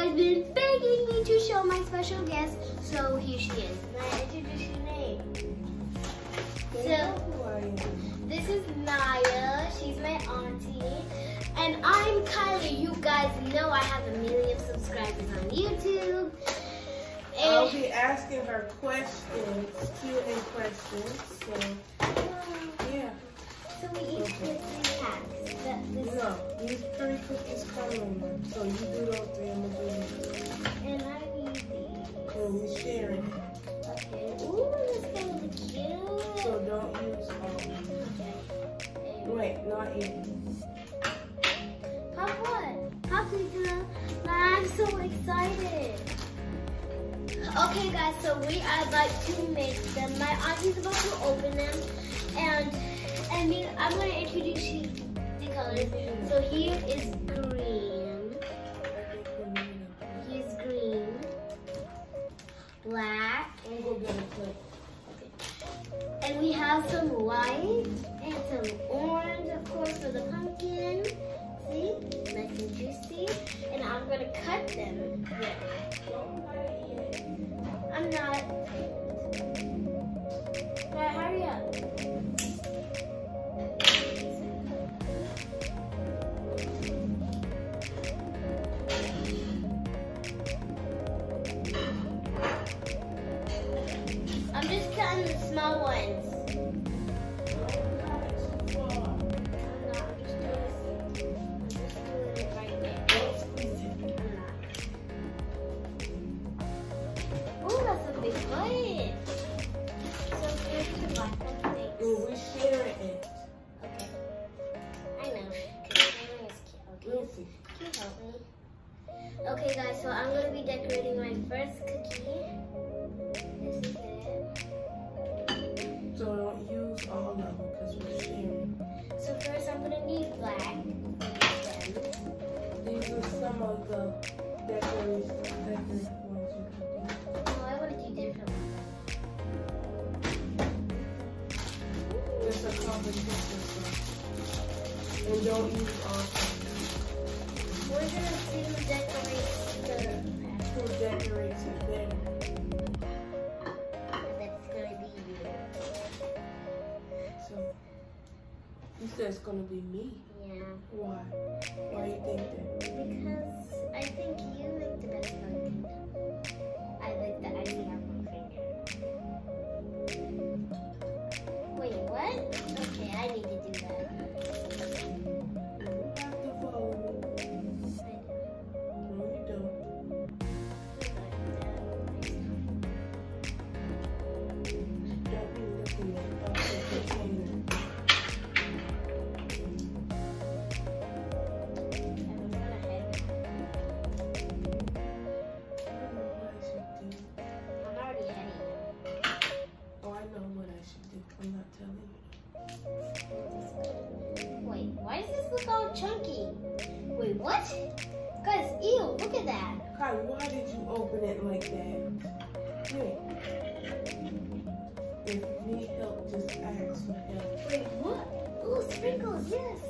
guys been begging me to show my special guest, so here she is. Naya, introduce your name. So, this is Naya. She's my auntie. And I'm Kylie. You guys know I have a million subscribers on YouTube. And I'll be asking her questions, Q&A questions. So, yeah. So we each get three packs. That this no, these person is coloring them. So you do all three and we'll do these. And I need these. Oh, and we're sharing it. Okay. Ooh, this kind of cute. So don't use all these. Okay. Wait, not even. Pop what? Pop Lisa. I'm so excited. Okay guys, so we are about to make them. My auntie's about to open them and and I'm going to introduce you the colors. So here is gonna be chunky. Wait, what? Guys, ew, look at that. Kai, why did you open it like that? Here. If you need help, just ask for help. Wait, what? Oh, sprinkles, yes.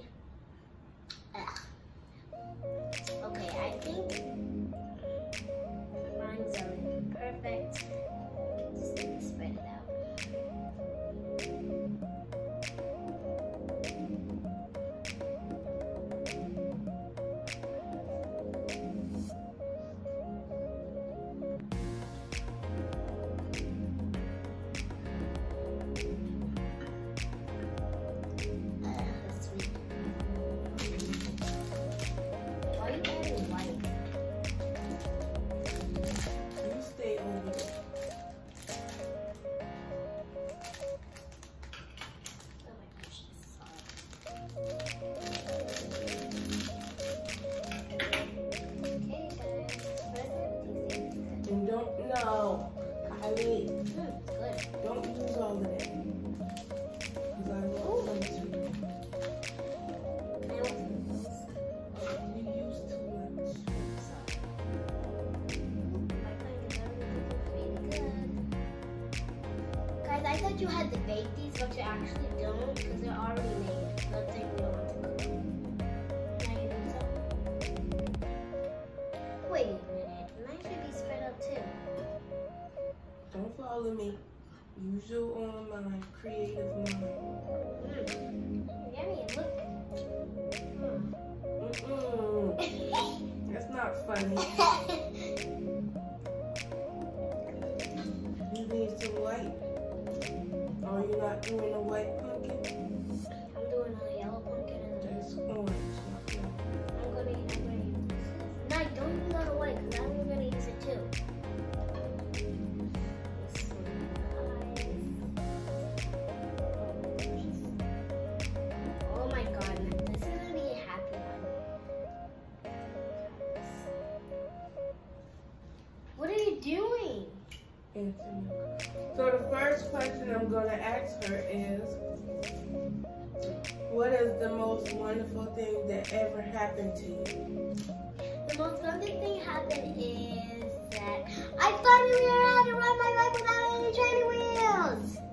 you had to bake these, but you actually don't because they're already made. But to cook. Now you. Wait a minute, mine should be spread out too. Don't follow me. Usually on my creative what is the most wonderful thing that ever happened to you? The most wonderful thing happened is that I finally learned how to ride my bike without any training wheels.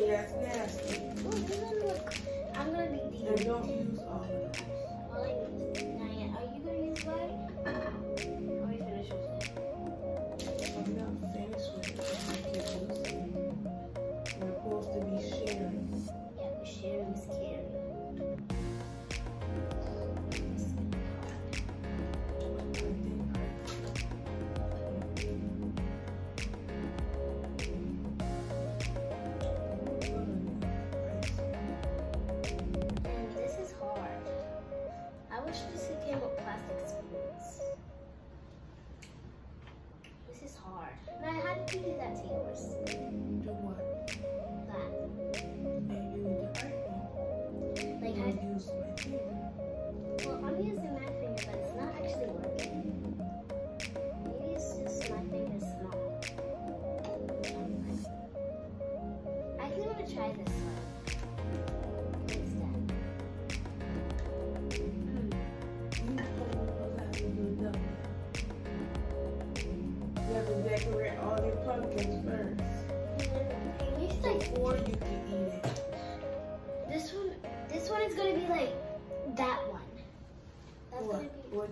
dirty. That's nasty. lives.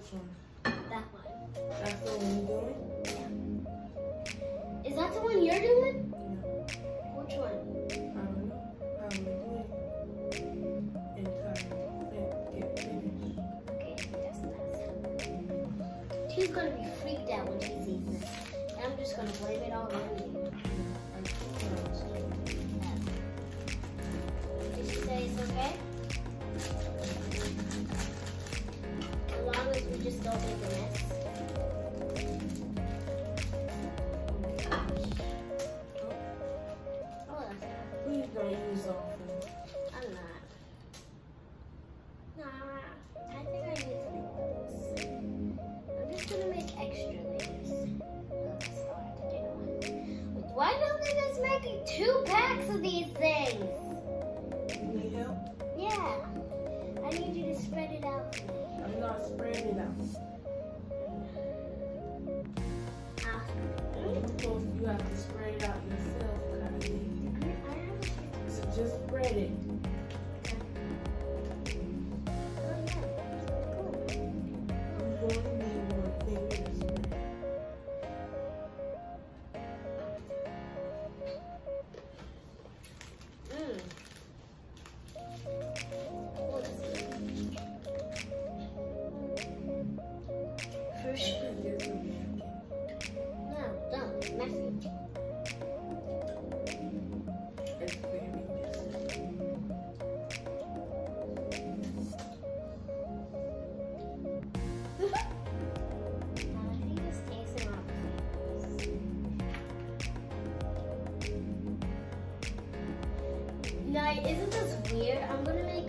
Путин. Guy, isn't this weird? I'm gonna make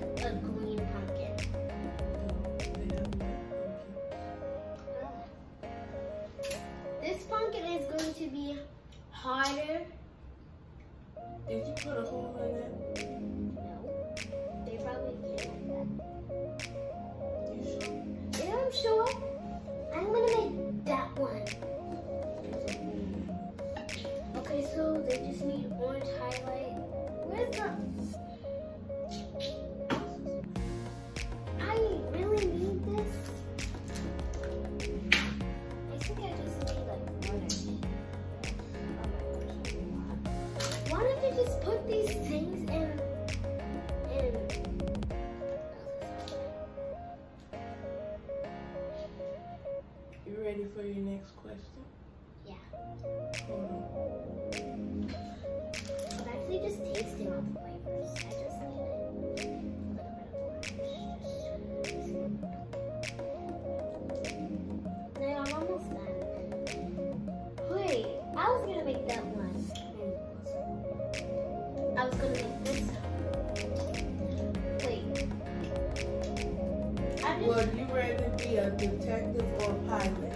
Would you rather be a detective or a pilot?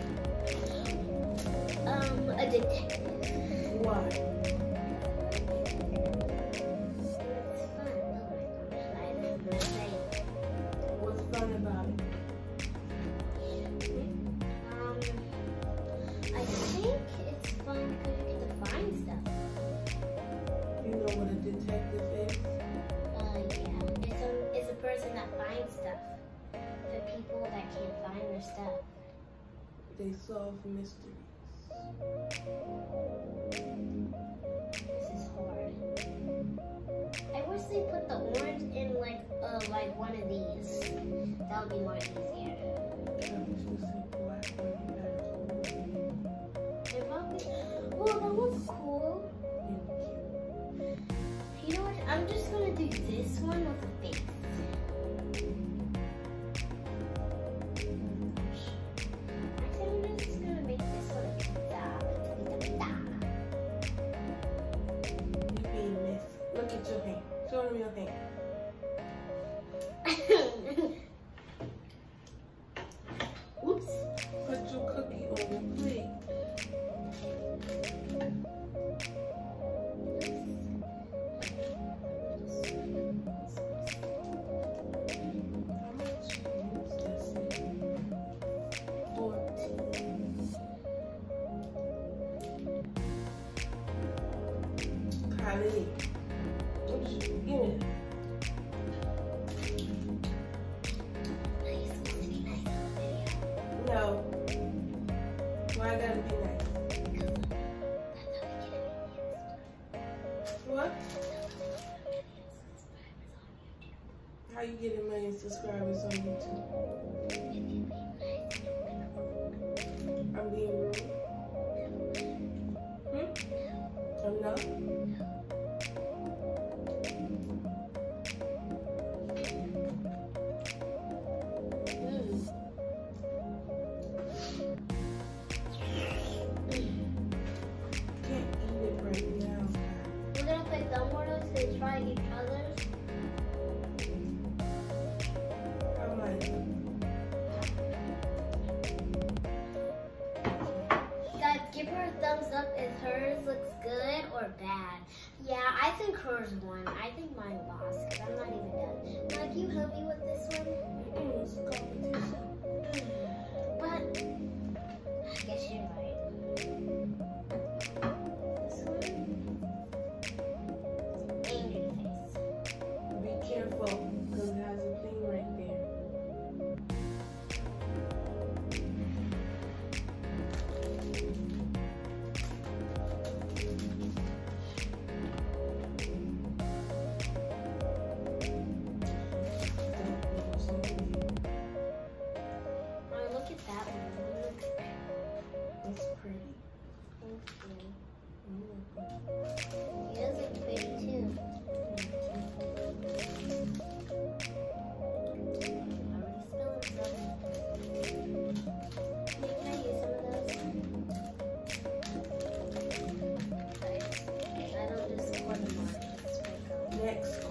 Um, a detective. Why? infamous So what do y'all think? subscribers on YouTube. I'm being rude. Hmm? I'm not. Hmm. Can't eat it right now. We're gonna play Dumbledore to try each other. first one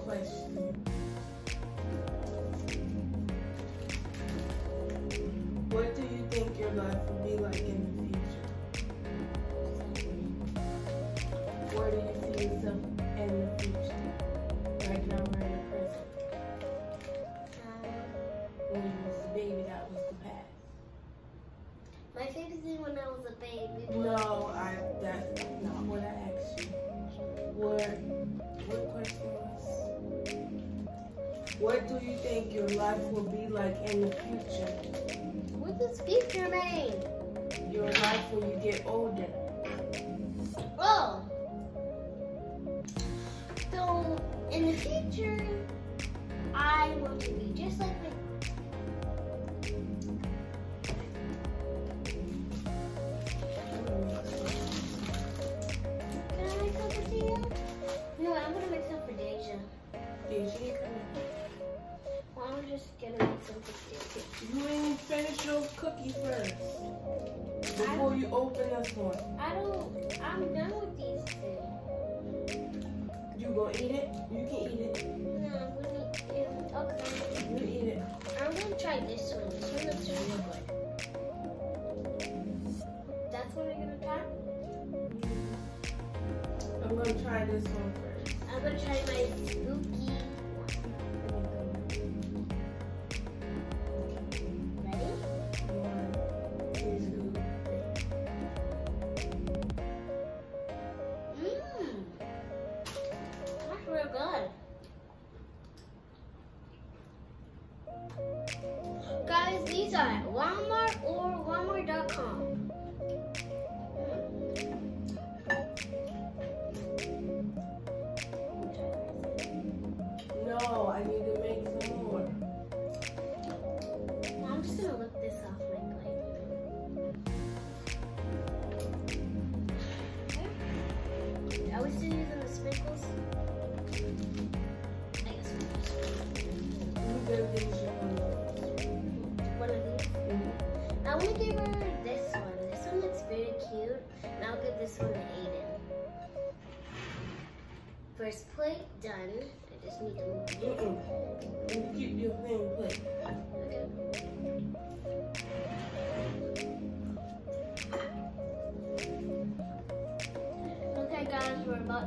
question. picture. this one first. I'm gonna try my scoop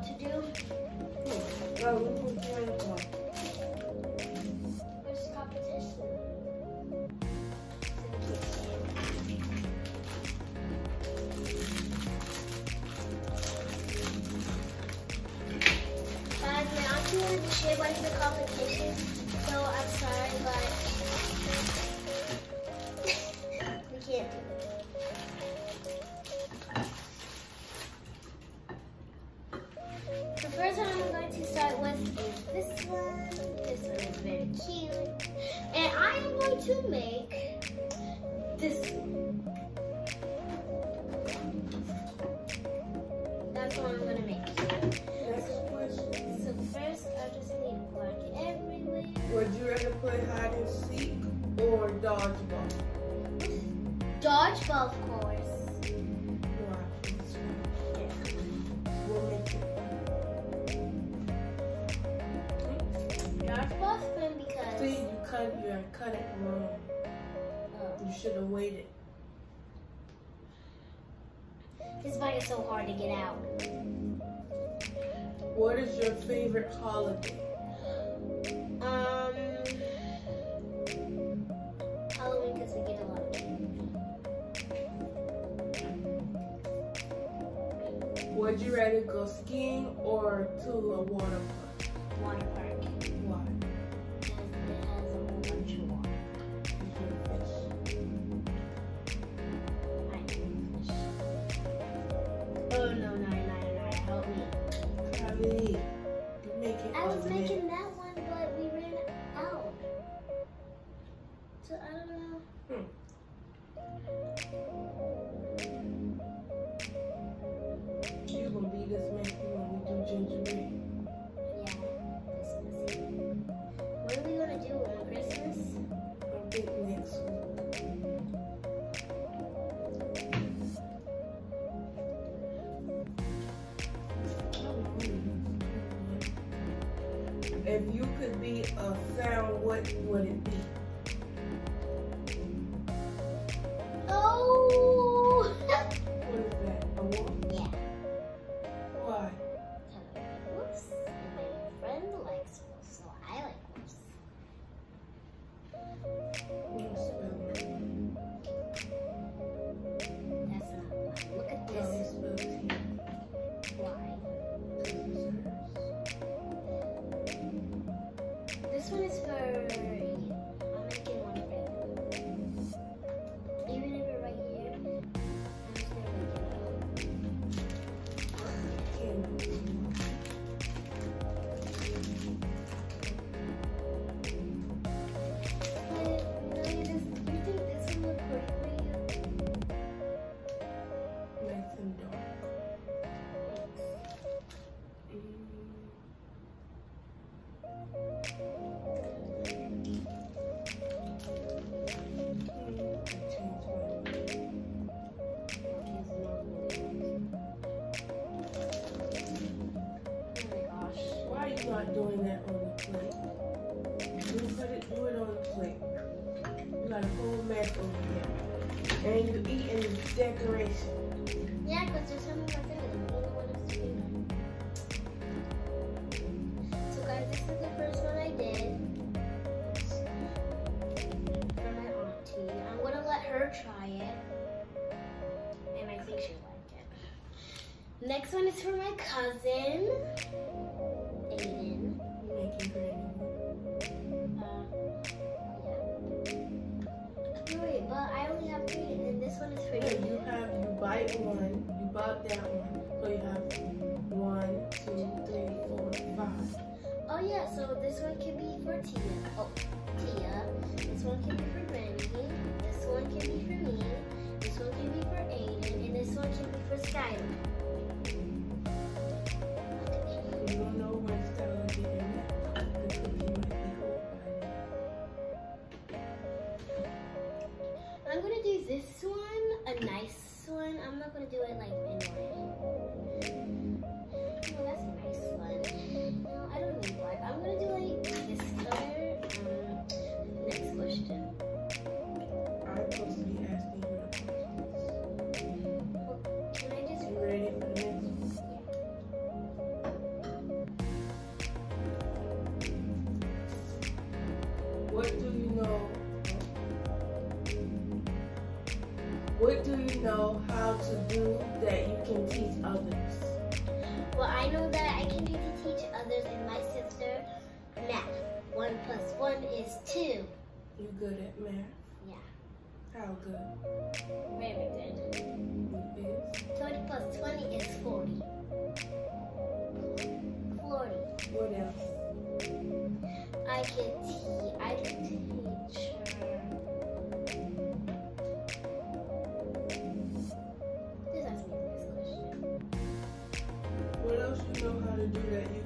to do. Um, you should have waited. This bike is so hard to get out. What is your favorite holiday? Um, Halloween because we get a lot of. Would you rather go skiing or to a water park? Water park. Oh! What is that? A wolf? And you eating the decoration. Yeah, because there's some of my that don't want to do. So guys, this is the first one I did. For my auntie. I'm gonna let her try it. And I think she'll like it. Next one is for my cousin. Aiden. One, you bite that one. So you have one, two, three, four, five. Oh yeah, so this one can be for Tia. Oh, Tia. This one can be for Granny. This one can be for me. This one can be for Aiden, and this one can be for Skylar. Not gonna do it is two. You good at math? Yeah, How good? very good. Is? 20 plus 20 is 40. 40. What else? I can teach, I can teach. Uh, Just ask me the next question. What else you know how to do that you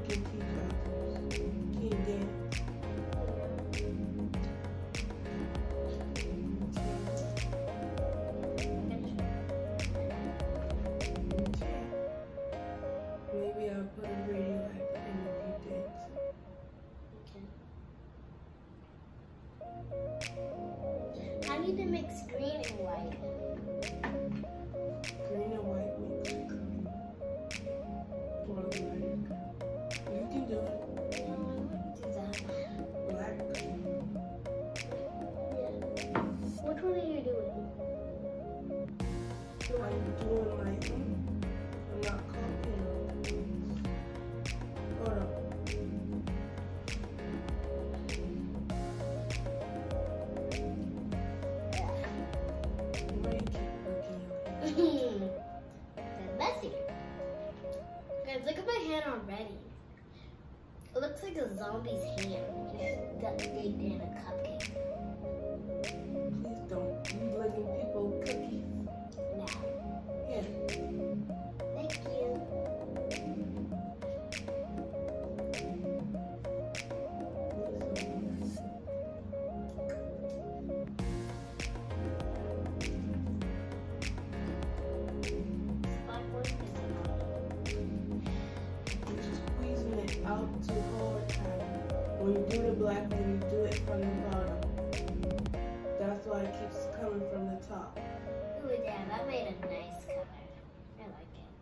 Just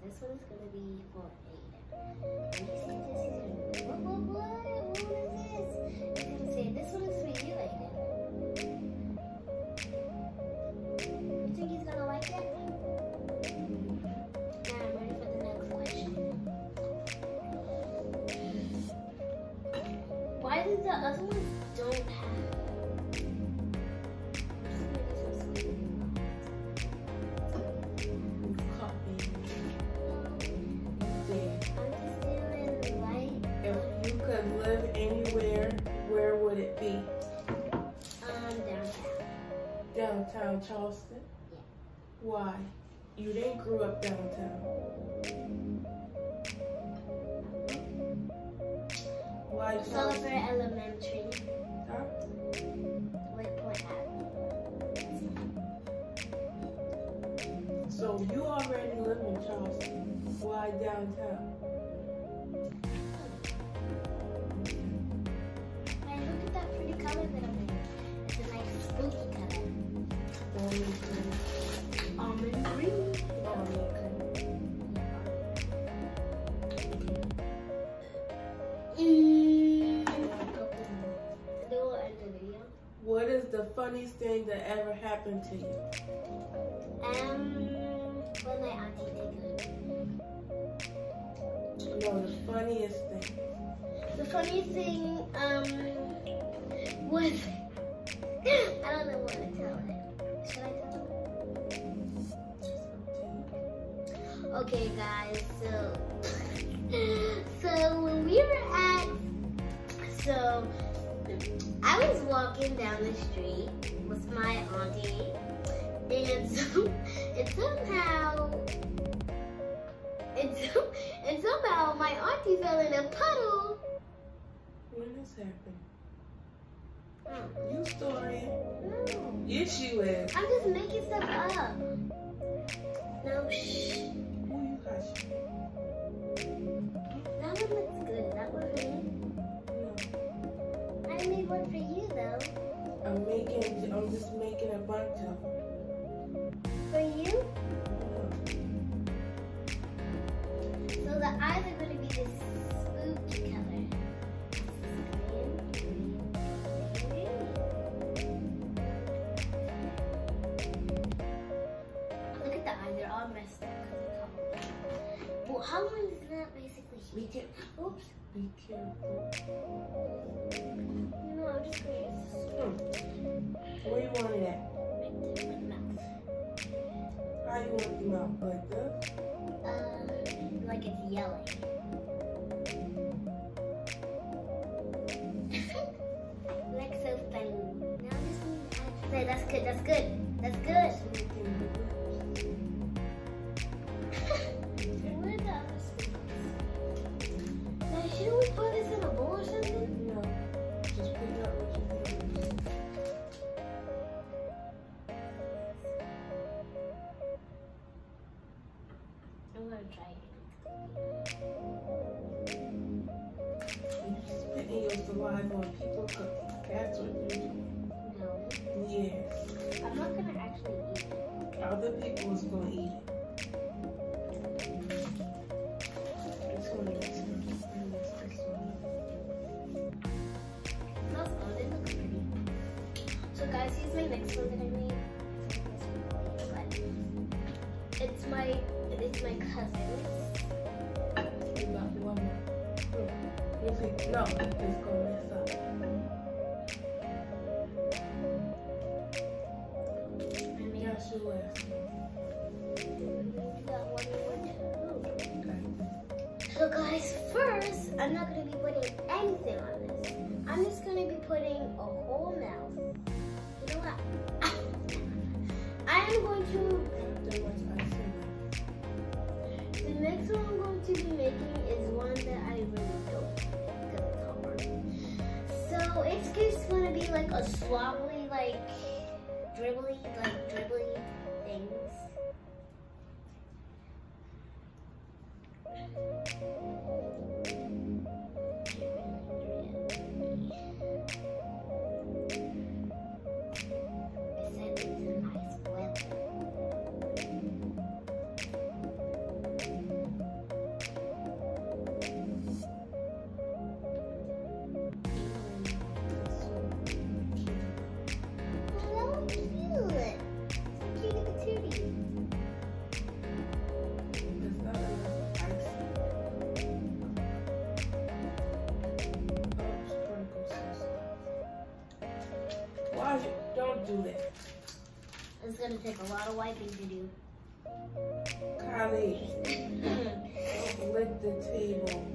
like it. This one's gonna be for Aiden. Let me see this is what, You didn't grew up downtown. Funniest thing that ever happened to you? Um, when my auntie did good. No, the funniest thing. The funny thing, um, was I don't know what to tell it. Should I tell it? Okay, guys. So, so when we were at, so I was walking down the street my auntie, and so, and somehow, and, so, and somehow my auntie fell in a puddle. When this happened? Hmm. Oh, You story. no. Yes, you is. I'm just making stuff up. No, shh. Who you hushing? That one looks good. That one for me. No. I made one for you though. I'm making. I'm just making a bunch of. For you? So the eyes are gonna be this spooky color. Look at the eyes, they're all messed up Well, how long is that basically? Be, care- Oops. Be careful. You know, I'm just gonna use this Hmm. Where you want it at? right there, my mouth. How you want the mouth? Like this? Uh, like it's yelling. like so funny. Now just okay, that's good. That's good. That's good. My next one that I made. It's my it's my cousin's. No, it's. Yeah, she was. So guys, first, I'm not going to be putting anything on this. I'm just going to be putting a whole mouth really like gonna take a lot of wiping to do. Connie, lick the table.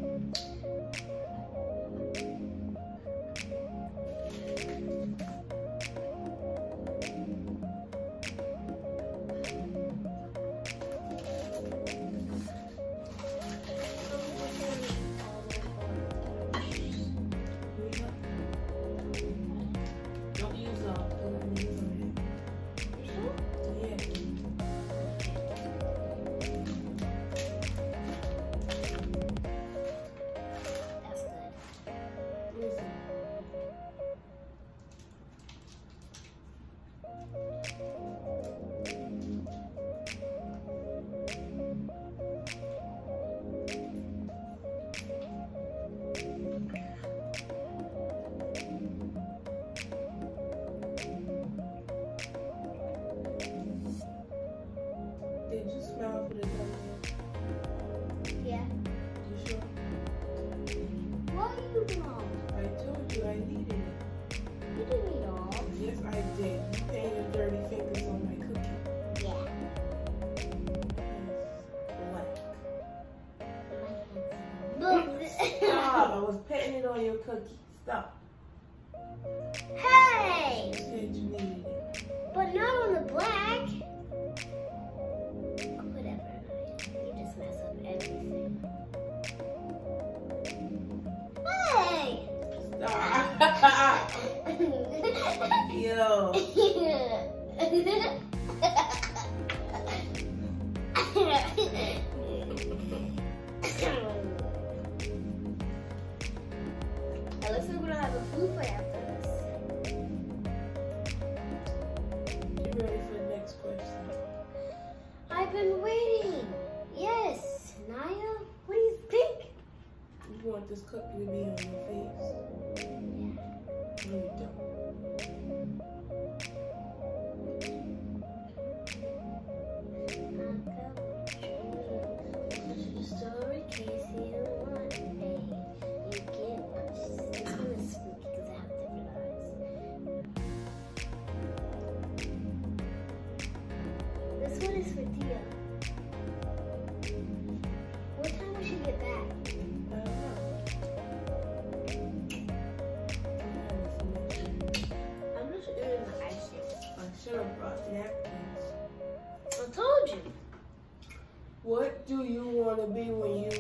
be when you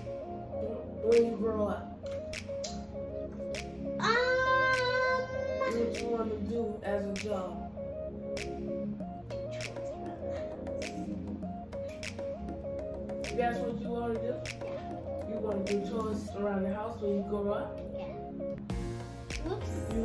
when you grow up? Um, what do you want to do as a job? That's what you want to do? You want to do chores around the house when you grow up? Yeah. Whoops. You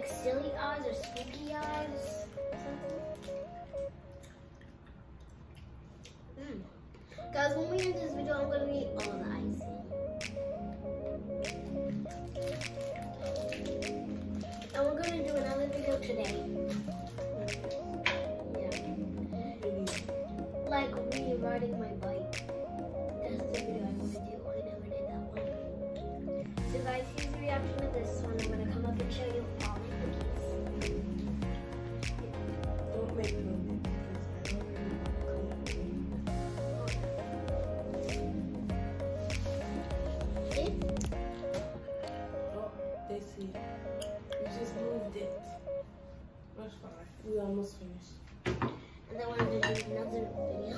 like silly And then we're going to do another video.